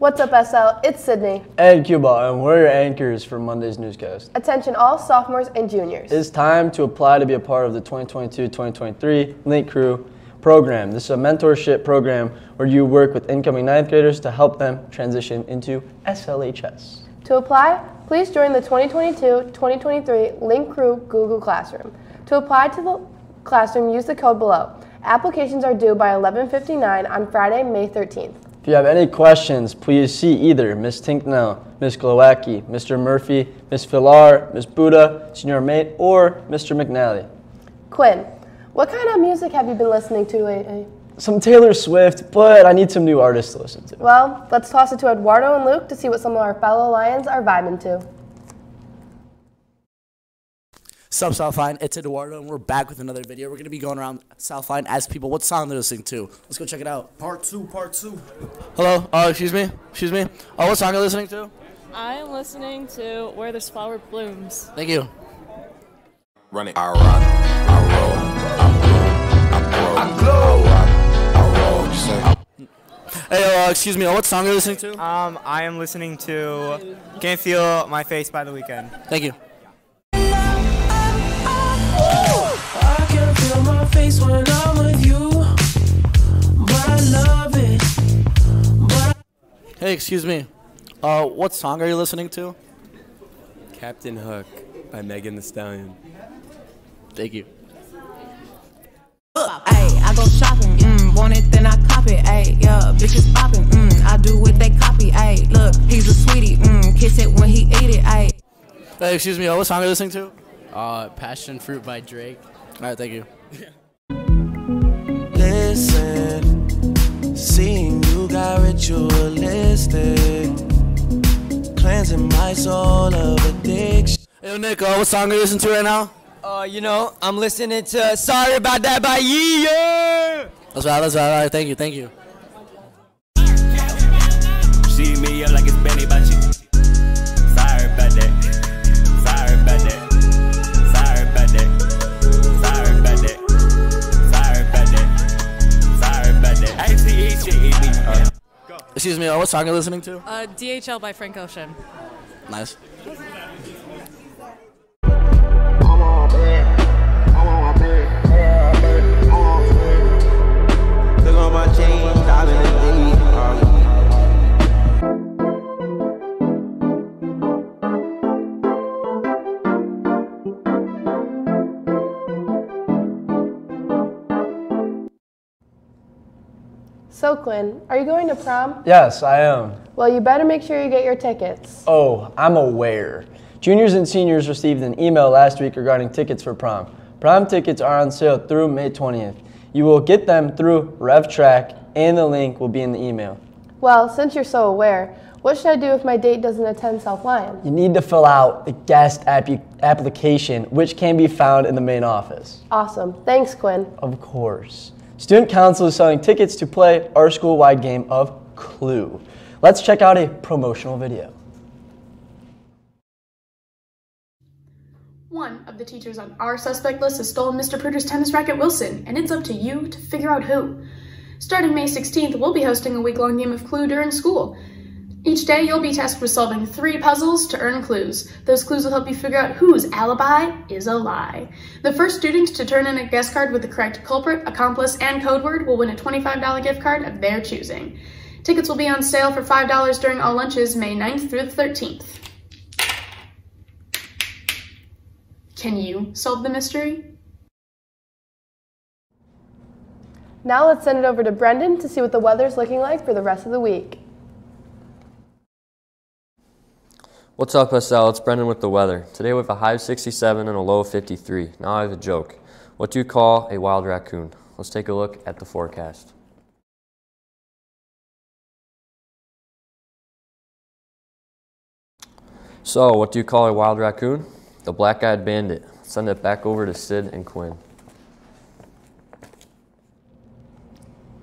What's up, SL? It's Sydney. And Cuba, and we're your anchors for Monday's newscast. Attention all sophomores and juniors. It's time to apply to be a part of the 2022-2023 Link Crew program. This is a mentorship program where you work with incoming ninth graders to help them transition into SLHS. To apply, please join the 2022-2023 Link Crew Google Classroom. To apply to the classroom, use the code below. Applications are due by 11:59 on Friday, May 13th. If you have any questions, please see either Ms. Tinknell, Ms. Glowacki, Mr. Murphy, Ms. Villar, Ms. Buddha, Senior Mate, or Mr. McNally. Quinn, what kind of music have you been listening to lately? Some Taylor Swift, but I need some new artists to listen to. Well, let's toss it to Eduardo and Luke to see what some of our fellow Lions are vibing to. Sup, South Lyon? It's Eduardo, and we're back with another video. We're going to be going around South Lyon, ask people what song they're listening to. Let's go check it out. Part two, part two. Hello? Uh, excuse me? Excuse me? Oh, what song are you listening to? I am listening to Where This Flower Blooms. Thank you. Run it. I rock, I roll, I bloom, I glow, I roll. Hey, uh, excuse me. Oh, what song are you listening to? Um, I am listening to Can't Feel My Face by The Weeknd. Thank you. Feel my face when I'm with you, but I love it. Hey, excuse me. Uh, what song are you listening to? Captain Hook by Megan Thee Stallion. Thank you. Ayy, I go shopping, mm, want it, then I cop it, ayy, yeah, bitches popping, mm, I do what they copy, ayy, look, he's a sweetie, mm, kiss it when he eat it, ayy. Hey, excuse me. Oh, what song are you listening to? Uh, Passion Fruit by Drake. All right, thank you. listen, seeing you got ritualistic, cleansing my soul of addiction. Hey, yo, Nick. Uh, what song are you listening to right now? Uh, you know, I'm listening to Sorry About That by Yeat. Yeah. That's right. That's right. All right. Thank you. Thank you. Excuse me. Uh, what song are you listening to? Uh, DHL by Frank Ocean. Nice. So, Quinn, are you going to prom? Yes, I am. Well, you better make sure you get your tickets. Oh, I'm aware. Juniors and seniors received an email last week regarding tickets for prom. Prom tickets are on sale through May 20th. You will get them through RevTrak, and the link will be in the email. Well, since you're so aware, what should I do if my date doesn't attend South Lyon? You need to fill out the guest appu- application, which can be found in the main office. Awesome. Thanks, Quinn. Of course. Student Council is selling tickets to play our school-wide game of Clue. Let's check out a promotional video. One of the teachers on our suspect list has stolen Mr. Pruder's tennis racket Wilson, and it's up to you to figure out who. Starting May 16th, we'll be hosting a week-long game of Clue during school. Each day, you'll be tasked with solving three puzzles to earn clues. Those clues will help you figure out whose alibi is a lie. The first student to turn in a guest card with the correct culprit, accomplice, and code word will win a $25 gift card of their choosing. Tickets will be on sale for $5 during all lunches May 9th through the 13th. Can you solve the mystery? Now let's send it over to Brendan to see what the weather's looking like for the rest of the week. What's up, SL? It's Brendan with the weather. Today we have a high of 67 and a low of 53. Now I have a joke. What do you call a wild raccoon? Let's take a look at the forecast. So, what do you call a wild raccoon? The black-eyed bandit. Send it back over to Sid and Quinn.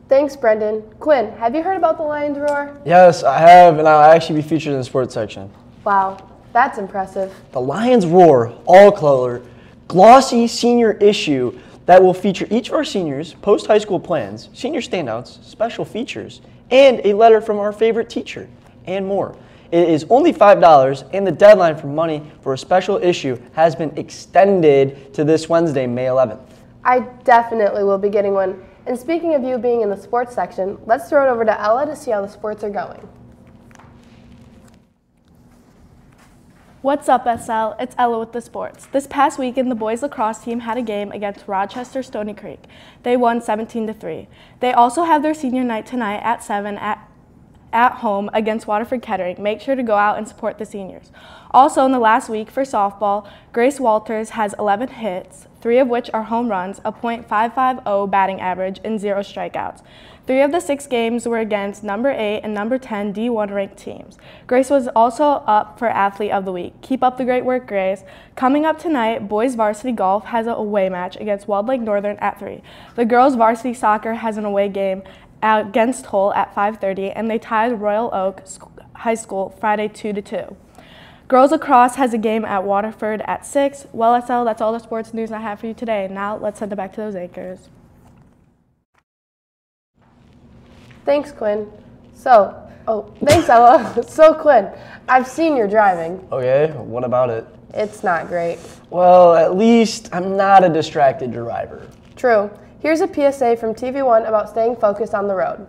Thanks, Brendan. Quinn, have you heard about the Lion's Roar? Yes, I have, and I'll actually be featured in the sports section. Wow, that's impressive. The Lions Roar all color glossy senior issue that will feature each of our seniors' post high school plans, senior standouts, special features, and a letter from our favorite teacher. and more. It is only $5, and the deadline for money for a special issue has been extended to this Wednesday, May 11th. I definitely will be getting one. And speaking of you being in the sports section, let's throw it over to Ella to see how the sports are going. What's up, SL? It's Ella with the sports. This past weekend, the boys lacrosse team had a game against Rochester Stony Creek. They won 17 to 3. They also have their senior night tonight at 7 at at home against Waterford Kettering. Make sure to go out and support the seniors. Also, in the last week for softball, Grace Walters has 11 hits, three of which are home runs, a .550 batting average, and zero strikeouts. Three of the six games were against number 8 and number 10 D1 ranked teams. Grace was also up for Athlete of the Week. Keep up the great work, Grace. Coming up tonight, boys varsity golf has an away match against Walled Lake Northern at 3. The girls varsity soccer has an away game against Hull at 5:30, and they tied Royal Oak High School Friday 2 to 2. Girls lacrosse has a game at Waterford at 6. Well, SL, that's all the sports news I have for you today. Now let's send it back to those anchors. Thanks, Quinn. So, oh, thanks, Ella. so, Quinn, I've seen your driving. Okay, what about it? It's not great. Well, at least I'm not a distracted driver. True. Here's a PSA from TV1 about staying focused on the road.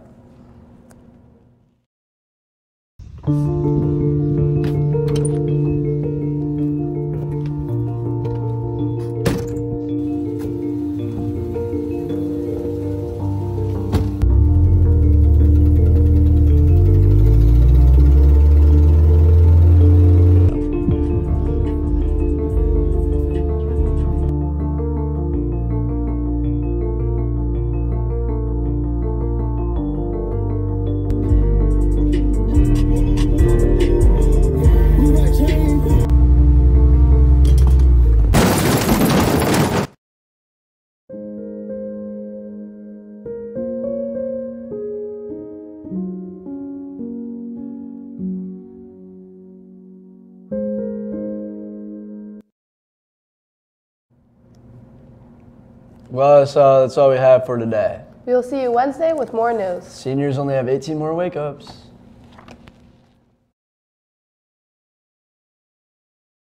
Well, that's, uh, that's all we have for today. We will see you Wednesday with more news. Seniors only have 18 more wake ups.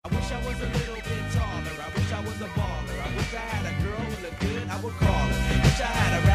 I wish I had a